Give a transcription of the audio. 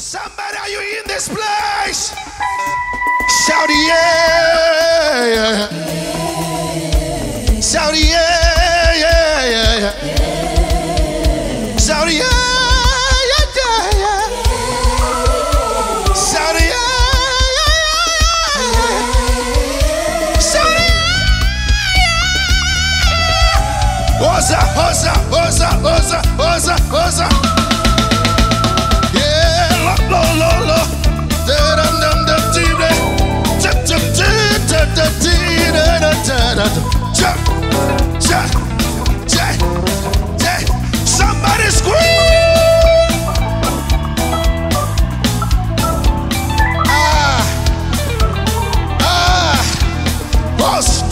Somebody, are you in this place? Shout yeah, yeah. Shout yeah, yeah, yeah, yeah. Shout yeah, yeah, yeah. Shout yeah, yeah, yeah. Shout yeah, yeah. Hosa, hosa, hosa, hosa, hosa. us